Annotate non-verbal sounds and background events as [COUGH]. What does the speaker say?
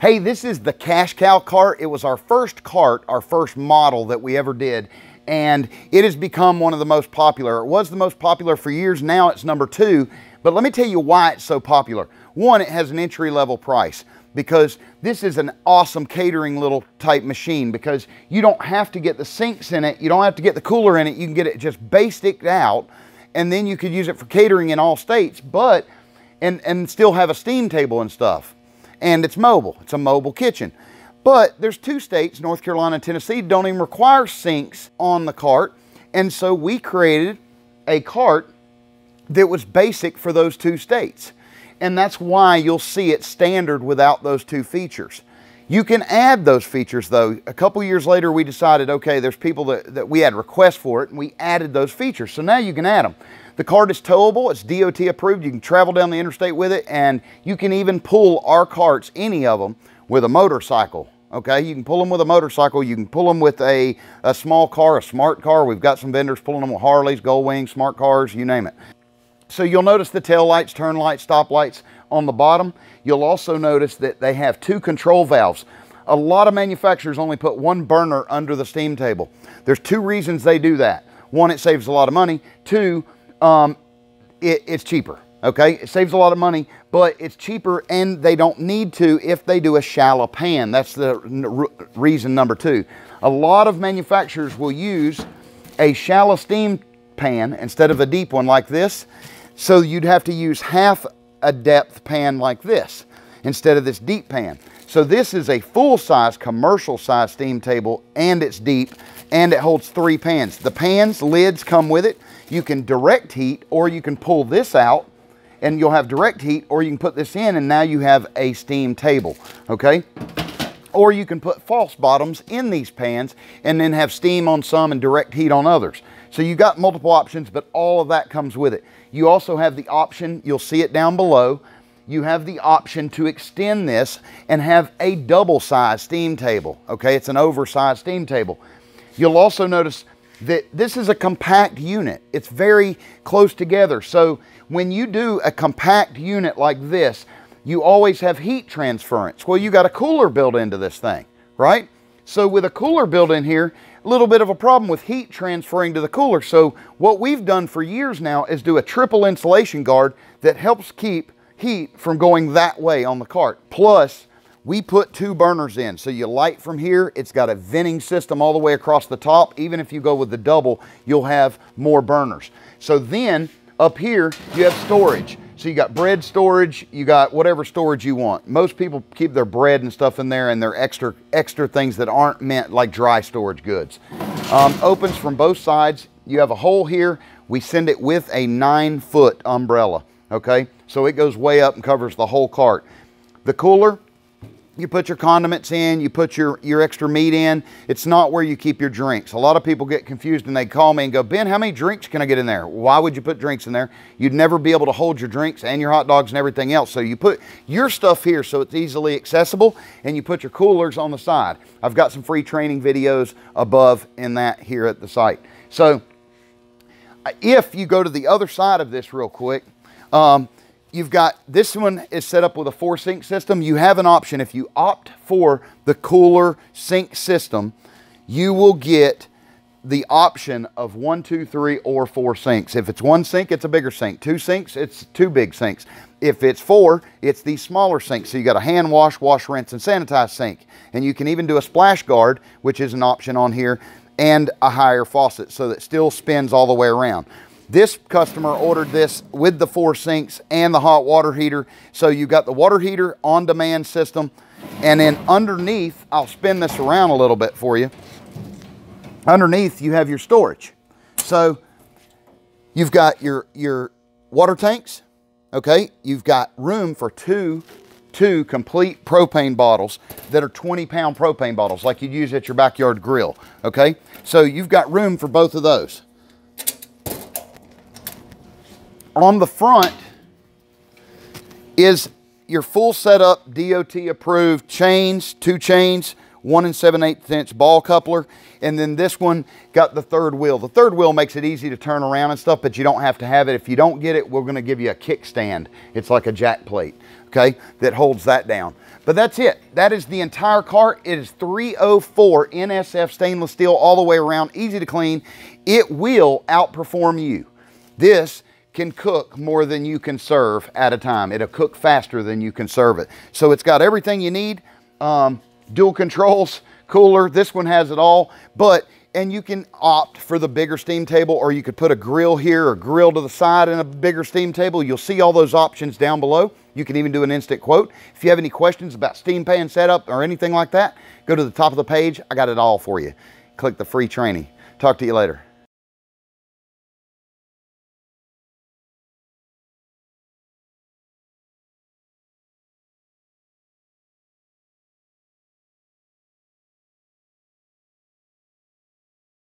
Hey, this is the Cash Cow cart. It was our first cart, our first model that we ever did, and it has become one of the most popular. It was the most popular for years, now it's number two, but let me tell you why it's so popular. One, it has an entry level price because this is an awesome catering little type machine because you don't have to get the sinks in it, you don't have to get the cooler in it, you can get it just basic out and then you could use it for catering in all states, but and, and still have a steam table and stuff. And it's mobile, it's a mobile kitchen. But there's two states, North Carolina and Tennessee, don't even require sinks on the cart. And so we created a cart that was basic for those two states. And that's why you'll see it standard without those two features. You can add those features though. A couple years later, we decided, okay, there's people that, that we had requests for it and we added those features. So now you can add them. The cart is towable, it's DOT approved. You can travel down the interstate with it and you can even pull our carts, any of them, with a motorcycle. Okay, you can pull them with a motorcycle. You can pull them with a, a small car, a smart car. We've got some vendors pulling them with Harleys, Gold Wings, smart cars, you name it. So you'll notice the tail lights, turn lights, stop lights on the bottom. You'll also notice that they have two control valves. A lot of manufacturers only put one burner under the steam table. There's two reasons they do that. One, it saves a lot of money. Two, um, it, it's cheaper. Okay, it saves a lot of money, but it's cheaper and they don't need to if they do a shallow pan. That's the reason number two. A lot of manufacturers will use a shallow steam pan instead of a deep one like this. So you'd have to use half a depth pan like this instead of this deep pan. So this is a full-size, commercial-size steam table, and it's deep, and it holds three pans. The pans, lids come with it. You can direct heat, or you can pull this out, and you'll have direct heat, or you can put this in, and now you have a steam table, okay? Or you can put false bottoms in these pans, and then have steam on some and direct heat on others. So you got multiple options, but all of that comes with it. You also have the option, you'll see it down below, you have the option to extend this and have a double size steam table. Okay, it's an oversized steam table. You'll also notice that this is a compact unit. It's very close together. So when you do a compact unit like this, you always have heat transference. Well, you got a cooler built into this thing, right? So with a cooler built in here, a little bit of a problem with heat transferring to the cooler. So what we've done for years now is do a triple insulation guard that helps keep heat from going that way on the cart. Plus, we put two burners in. So you light from here, it's got a venting system all the way across the top. Even if you go with the double, you'll have more burners. So then up here, you have storage. So you got bread storage, you got whatever storage you want. Most people keep their bread and stuff in there and their extra extra things that aren't meant like dry storage goods. Um, opens from both sides. You have a hole here. We send it with a nine foot umbrella, okay? So it goes way up and covers the whole cart. The cooler, you put your condiments in, you put your, your extra meat in. It's not where you keep your drinks. A lot of people get confused and they call me and go, Ben, how many drinks can I get in there? Why would you put drinks in there? You'd never be able to hold your drinks and your hot dogs and everything else. So you put your stuff here so it's easily accessible and you put your coolers on the side. I've got some free training videos above in that here at the site. So if you go to the other side of this real quick, um, you've got this one is set up with a four sink system. You have an option if you opt for the cooler sink system, you will get the option of one, two, three, or four sinks. If it's one sink, it's a bigger sink. Two sinks, it's two big sinks. If it's four, it's the smaller sink. So you got a hand wash, wash, rinse, and sanitize sink. And you can even do a splash guard, which is an option on here, and a higher faucet so that still spins all the way around. This customer ordered this with the four sinks and the hot water heater. So you've got the water heater on demand system. And then underneath, I'll spin this around a little bit for you. Underneath, you have your storage. So you've got your, your water tanks, okay? You've got room for two, two complete propane bottles that are 20 pound propane bottles like you'd use at your backyard grill, okay? So you've got room for both of those. On the front is your full setup DOT approved chains, two chains one and seven eighths inch ball coupler. And then this one got the third wheel. The third wheel makes it easy to turn around and stuff, but you don't have to have it. If you don't get it, we're gonna give you a kickstand. It's like a jack plate, okay, that holds that down. But that's it. That is the entire cart. It is 304 NSF stainless steel all the way around, easy to clean. It will outperform you. This can cook more than you can serve at a time. It'll cook faster than you can serve it. So it's got everything you need. Um, dual controls, [LAUGHS] cooler. This one has it all. But, and you can opt for the bigger steam table or you could put a grill here or grill to the side in a bigger steam table. You'll see all those options down below. You can even do an instant quote. If you have any questions about steam pan setup or anything like that, go to the top of the page. I got it all for you. Click the free training. Talk to you later.